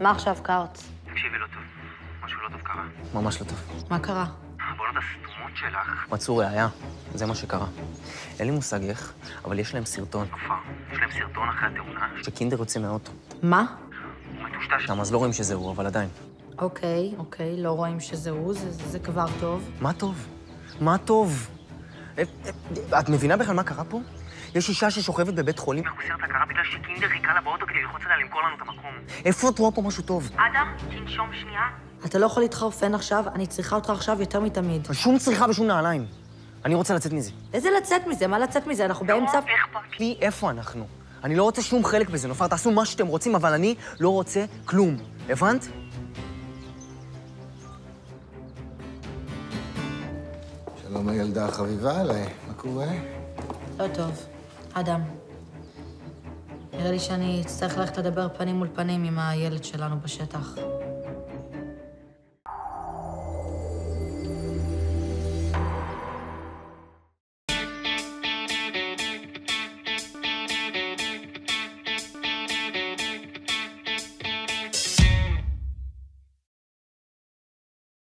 מה עכשיו, קארץ? תקשיבי לא טוב. משהו לא טוב קרה. ממש לא טוב. מה קרה? הבונות הסתומות שלך, מצאו ראייה, זה מה שקרה. אין לי מושג איך, אבל יש להם סרטון נופר. יש להם סרטון אחרי התאונה. שקינדר יוצא מהאוטו. מה? הוא מטושטש. שם, אז לא רואים שזה הוא, אבל עדיין. אוקיי, אוקיי, לא רואים שזה הוא, זה, זה כבר טוב. מה טוב? מה טוב? אה, אה, את מבינה בכלל מה קרה פה? יש אישה ששוכבת בבית חולים. הסרט קרה בגלל שקינדר חיכה לה באוטו כדי ללחוץ עליה למכור לנו את המקום. איפה את רואה פה משהו טוב? אדם, תנשום שנייה. אתה לא יכול להתחרפן עכשיו, אני צריכה אותך עכשיו יותר מתמיד. שום צריכה ושום נעליים. אני רוצה לצאת מזה. איזה לצאת מזה? מה לצאת מזה? אנחנו באמצע... לא אכפת. לי איפה אנחנו. אני לא רוצה שום חלק בזה, נופר, תעשו מה שאתם רוצים, אבל אני לא רוצה כלום. הבנת? שלום הילדה החביבה עליי, מה קורה? לא טוב. אדם, נראה לי שאני אצטרך ללכת לדבר פנים מול פנים עם הילד שלנו בשטח.